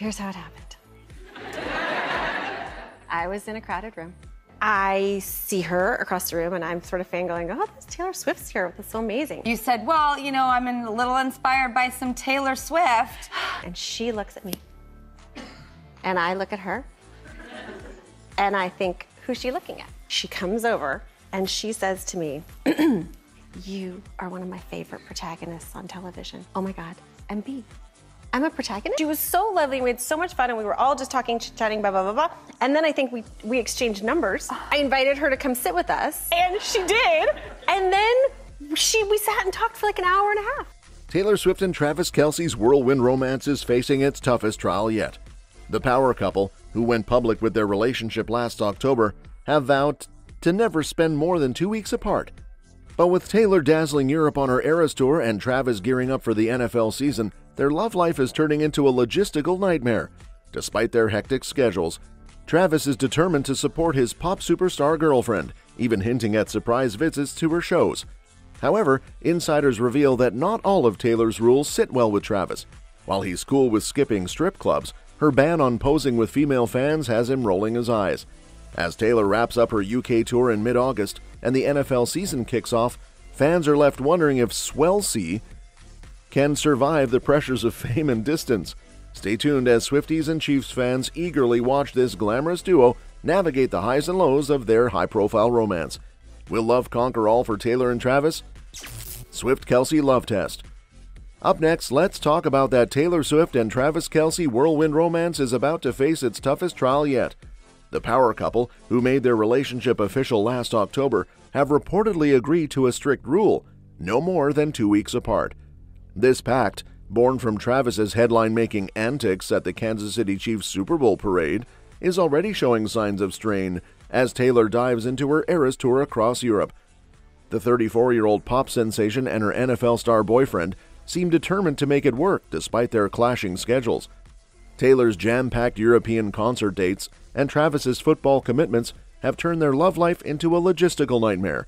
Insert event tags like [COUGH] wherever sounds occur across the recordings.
Here's how it happened. I was in a crowded room. I see her across the room and I'm sort of fangirling, oh, there's Taylor Swift's here. That's so amazing. You said, well, you know, I'm a little inspired by some Taylor Swift. [GASPS] And she looks at me. And I look at her. And I think, who's she looking at? She comes over and she says to me, [CLEARS THROAT] You are one of my favorite protagonists on television. Oh my God. And B, I'm a protagonist. She was so lovely. We had so much fun, and we were all just talking, chatting, blah blah blah blah. And then I think we we exchanged numbers. I invited her to come sit with us, and she did. And then she we sat and talked for like an hour and a half. Taylor Swift and Travis Kelce's whirlwind romance is facing its toughest trial yet. The power couple, who went public with their relationship last October, have vowed to never spend more than two weeks apart. But with Taylor dazzling Europe on her Eras tour and Travis gearing up for the NFL season, their love life is turning into a logistical nightmare. Despite their hectic schedules, Travis is determined to support his pop superstar girlfriend, even hinting at surprise visits to her shows. However, insiders reveal that not all of Taylor's rules sit well with Travis. While he's cool with skipping strip clubs, her ban on posing with female fans has him rolling his eyes. As Taylor wraps up her UK tour in mid August and the NFL season kicks off, fans are left wondering if Swelce can survive the pressures of fame and distance. Stay tuned as Swifties and Chiefs fans eagerly watch this glamorous duo navigate the highs and lows of their high profile romance. Will love conquer all for Taylor and Travis? Swift Kelce Love Test. Up next, let's talk about that Taylor Swift and Travis Kelce whirlwind romance is about to face its toughest trial yet. The power couple, who made their relationship official last October, have reportedly agreed to a strict rule no more than two weeks apart. This pact, born from Travis's headline making antics at the Kansas City Chiefs Super Bowl parade, is already showing signs of strain as Taylor dives into her Eras tour across Europe. The 34 year old pop sensation and her NFL star boyfriend seem determined to make it work despite their clashing schedules. Taylor's jam packed European concert dates and Travis's football commitments have turned their love life into a logistical nightmare.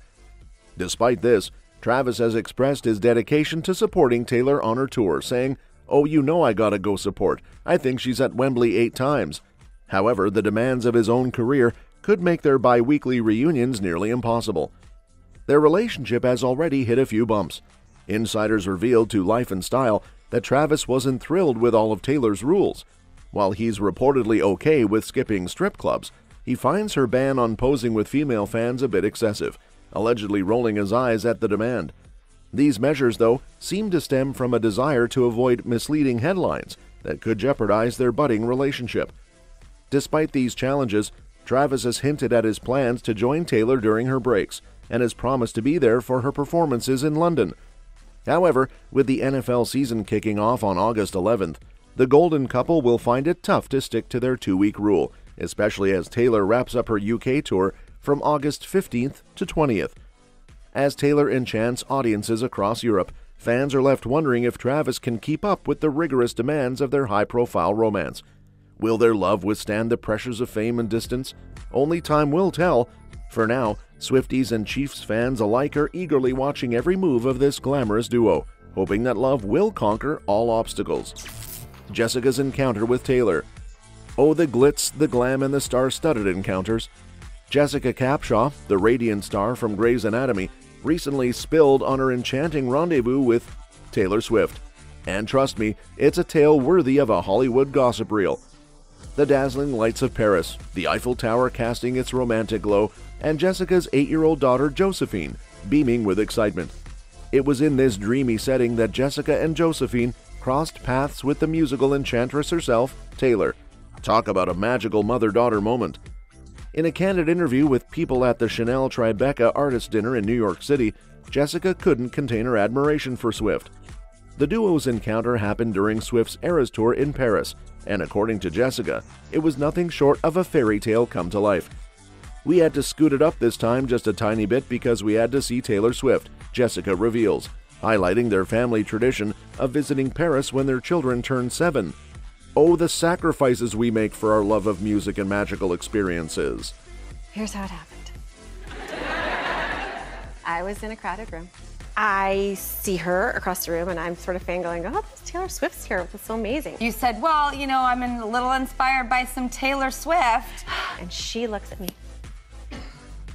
Despite this, Travis has expressed his dedication to supporting Taylor on her tour, saying, Oh, you know I gotta go support. I think she's at Wembley eight times. However, the demands of his own career could make their bi weekly reunions nearly impossible. Their relationship has already hit a few bumps. Insiders revealed to Life and Style that Travis wasn't thrilled with all of Taylor's rules. While he's reportedly okay with skipping strip clubs, he finds her ban on posing with female fans a bit excessive allegedly rolling his eyes at the demand. These measures, though, seem to stem from a desire to avoid misleading headlines that could jeopardize their budding relationship. Despite these challenges, Travis has hinted at his plans to join Taylor during her breaks and has promised to be there for her performances in London. However, with the NFL season kicking off on August 11th, the Golden couple will find it tough to stick to their two week rule, especially as Taylor wraps up her UK tour from August 15th to 20th. As Taylor enchants audiences across Europe, fans are left wondering if Travis can keep up with the rigorous demands of their high profile romance. Will their love withstand the pressures of fame and distance? Only time will tell. For now, Swifties and Chiefs fans alike are eagerly watching every move of this glamorous duo, hoping that love will conquer all obstacles. Jessica's encounter with Taylor. Oh, the glitz, the glam, and the star studded encounters. Jessica Capshaw, the radiant star from Grey's Anatomy, recently spilled on her enchanting rendezvous with Taylor Swift. And trust me, it's a tale worthy of a Hollywood gossip reel. The dazzling lights of Paris, the Eiffel Tower casting its romantic glow, and Jessica's eight year old daughter Josephine beaming with excitement. It was in this dreamy setting that Jessica and Josephine crossed paths with the musical enchantress herself, Taylor. Talk about a magical mother daughter moment. In a candid interview with people at the Chanel Tribeca Artist Dinner in New York City, Jessica couldn't contain her admiration for Swift. The duo's encounter happened during Swift's Eras tour in Paris, and according to Jessica, it was nothing short of a fairy tale come to life. We had to scoot it up this time just a tiny bit because we had to see Taylor Swift, Jessica reveals, highlighting their family tradition of visiting Paris when their children turned seven. Oh, the sacrifices we make for our love of music and magical experiences. Here's how it happened. I was in a crowded room. I see her across the room and I'm sort of fangirling, oh, there's Taylor Swift's here. That's so amazing. You said, well, you know, I'm a little inspired by some Taylor Swift. And she looks at me.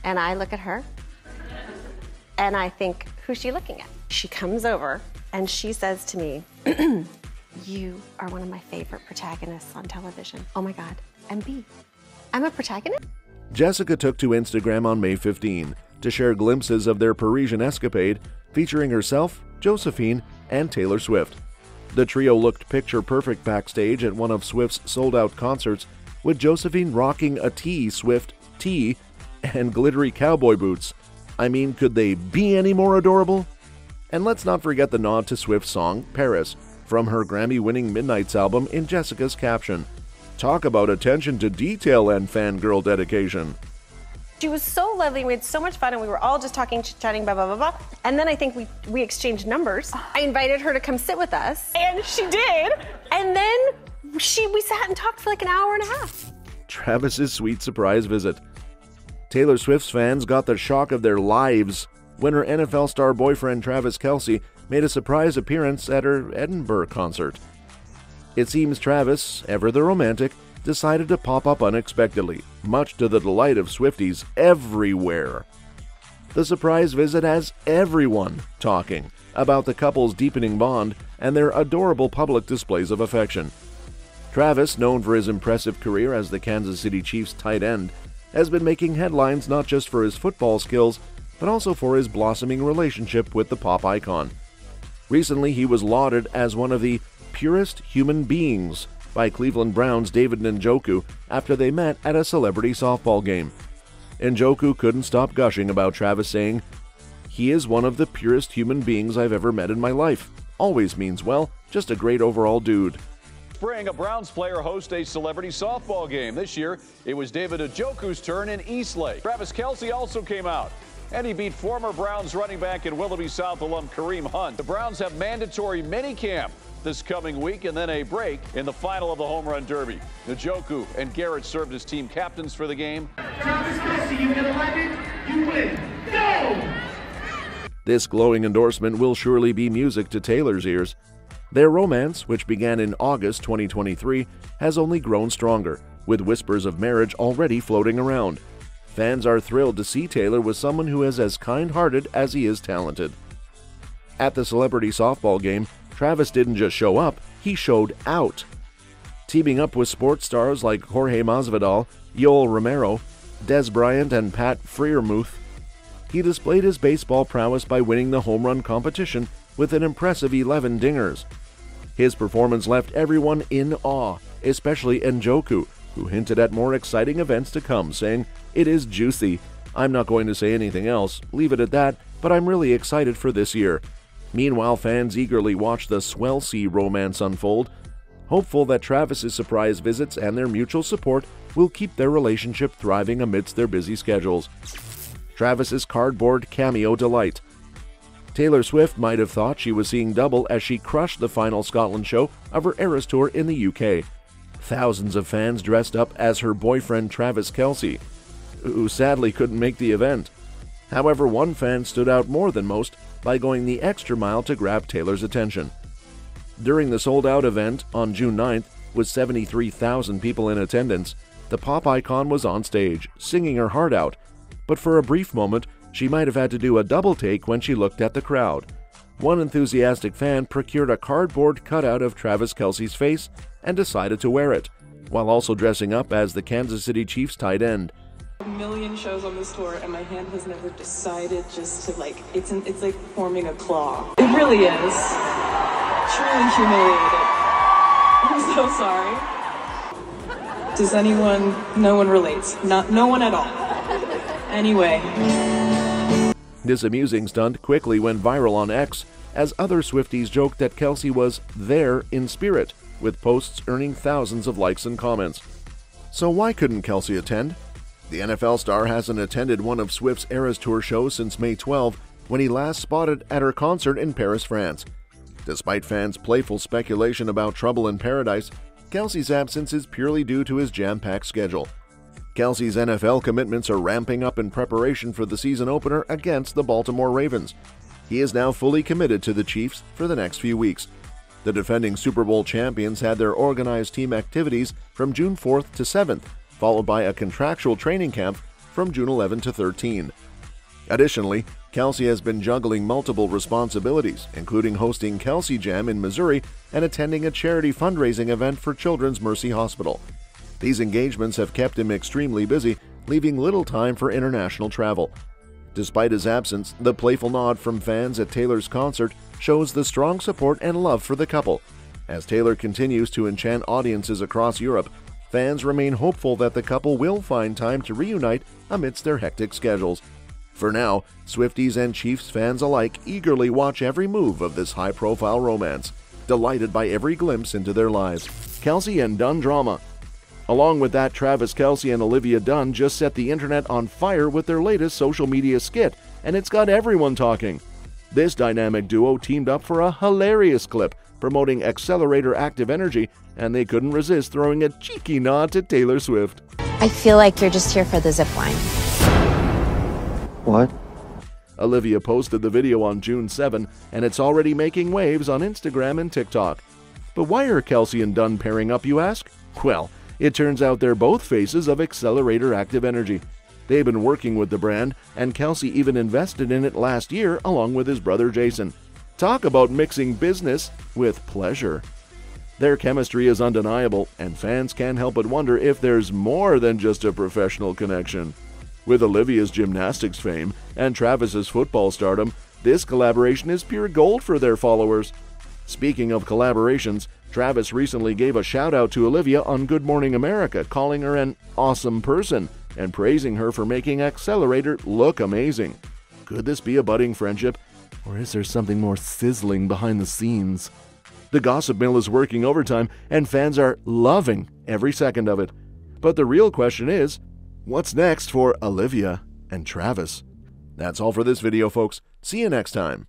And I look at her. And I think, who's she looking at? She comes over and she says to me, [CLEARS THROAT] You are one of my favorite protagonists on television. Oh my God. And B, I'm a protagonist? Jessica took to Instagram on May 15 to share glimpses of their Parisian escapade featuring herself, Josephine, and Taylor Swift. The trio looked picture perfect backstage at one of Swift's sold out concerts, with Josephine rocking a T Swift tee and glittery cowboy boots. I mean, could they be any more adorable? And let's not forget the nod to Swift's song, Paris, from her Grammy winning Midnights album in Jessica's caption. Talk about attention to detail and fangirl dedication. She was so lovely. We had so much fun, and we were all just talking, chatting, blah blah blah blah. And then I think we we exchanged numbers. I invited her to come sit with us, and she did. And then she we sat and talked for like an hour and a half. Travis's sweet surprise visit. Taylor Swift's fans got the shock of their lives when her NFL star boyfriend Travis Kelce made a surprise appearance at her Edinburgh concert. It seems Travis, ever the romantic, decided to pop up unexpectedly, much to the delight of Swifties everywhere. The surprise visit has everyone talking about the couple's deepening bond and their adorable public displays of affection. Travis, known for his impressive career as the Kansas City Chiefs tight end, has been making headlines not just for his football skills, but also for his blossoming relationship with the pop icon. Recently, he was lauded as one of the purest human beings by Cleveland Browns David Njoku after they met at a celebrity softball game. Njoku couldn't stop gushing about Travis, saying, He is one of the purest human beings I've ever met in my life. Always means well, just a great overall dude. Spring, a Browns player hosts a celebrity softball game. This year, it was David Njoku's turn in Eastlake. Travis Kelce also came out. And he beat former Browns running back and Willoughby South alum Kareem Hunt. The Browns have mandatory minicamp this coming week and then a break in the final of the Home Run Derby. Njoku and Garrett served as team captains for the game. Travis Kelce, you get elected, you win. Go! This glowing endorsement will surely be music to Taylor's ears. Their romance, which began in August 2023, has only grown stronger, with whispers of marriage already floating around. Fans are thrilled to see Taylor with someone who is as kind hearted as he is talented. At the celebrity softball game, Travis didn't just show up, he showed out. Teaming up with sports stars like Jorge Masvidal, Yoel Romero, Dez Bryant, and Pat Freiermuth, he displayed his baseball prowess by winning the home run competition with an impressive 11 dingers. His performance left everyone in awe, especially Njoku, who hinted at more exciting events to come, saying, It is juicy. I'm not going to say anything else, leave it at that, but I'm really excited for this year. Meanwhile, fans eagerly watch the Swelce romance unfold, hopeful that Travis's surprise visits and their mutual support will keep their relationship thriving amidst their busy schedules. Travis's cardboard cameo delight. Taylor Swift might have thought she was seeing double as she crushed the final Scotland show of her Eras Tour in the UK. Thousands of fans dressed up as her boyfriend Travis Kelce, who sadly couldn't make the event. However, one fan stood out more than most by going the extra mile to grab Taylor's attention. During the sold out event on June 9th, with 73,000 people in attendance, the pop icon was on stage, singing her heart out, but for a brief moment, she might have had to do a double take when she looked at the crowd. One enthusiastic fan procured a cardboard cutout of Travis Kelce's face and decided to wear it, while also dressing up as the Kansas City Chiefs tight end. A million shows on this tour, and my hand has never decided just to like. It's an, it's like forming a claw. It really is. Truly humiliated. I'm so sorry. Does anyone? No one relates. Not no one at all. Anyway. This amusing stunt quickly went viral on X as other Swifties joked that Kelce was there in spirit, with posts earning thousands of likes and comments. So why couldn't Kelce attend? The NFL star hasn't attended one of Swift's Eras Tour shows since May 12, when he last spotted at her concert in Paris, France. Despite fans' playful speculation about trouble in paradise, Kelce's absence is purely due to his jam packed schedule. Kelce's NFL commitments are ramping up in preparation for the season opener against the Baltimore Ravens. he is now fully committed to the Chiefs for the next few weeks. The defending Super Bowl champions had their organized team activities from June 4th to 7th, followed by a contractual training camp from June 11 to 13. Additionally, Kelce has been juggling multiple responsibilities, including hosting Kelce Jam in Missouri and attending a charity fundraising event for Children's Mercy Hospital. These engagements have kept him extremely busy, leaving little time for international travel. Despite his absence, the playful nod from fans at Taylor's concert shows the strong support and love for the couple. As Taylor continues to enchant audiences across Europe, fans remain hopeful that the couple will find time to reunite amidst their hectic schedules. For now, Swifties and Chiefs fans alike eagerly watch every move of this high profile romance, delighted by every glimpse into their lives. Kelce and Dunne drama. Along with that, Travis Kelce and Olivia Dunne just set the internet on fire with their latest social media skit, and it's got everyone talking. This dynamic duo teamed up for a hilarious clip promoting Accelerator Active Energy, and they couldn't resist throwing a cheeky nod to Taylor Swift. I feel like you're just here for the zip line. What? Olivia posted the video on June 7, and it's already making waves on Instagram and TikTok. But why are Kelce and Dunne pairing up, you ask? Well, it turns out they're both faces of Accelerator Active Energy. They've been working with the brand, and Kelce even invested in it last year along with his brother Jason. Talk about mixing business with pleasure. Their chemistry is undeniable, and fans can't help but wonder if there's more than just a professional connection. With Olivia's gymnastics fame and Travis's football stardom, this collaboration is pure gold for their followers. Speaking of collaborations, Travis recently gave a shout out to Olivia on Good Morning America, calling her an awesome person and praising her for making Accelerator look amazing. Could this be a budding friendship, or is there something more sizzling behind the scenes? The gossip mill is working overtime, and fans are loving every second of it. But the real question is What's next for Olivia and Travis? That's all for this video, folks. See you next time.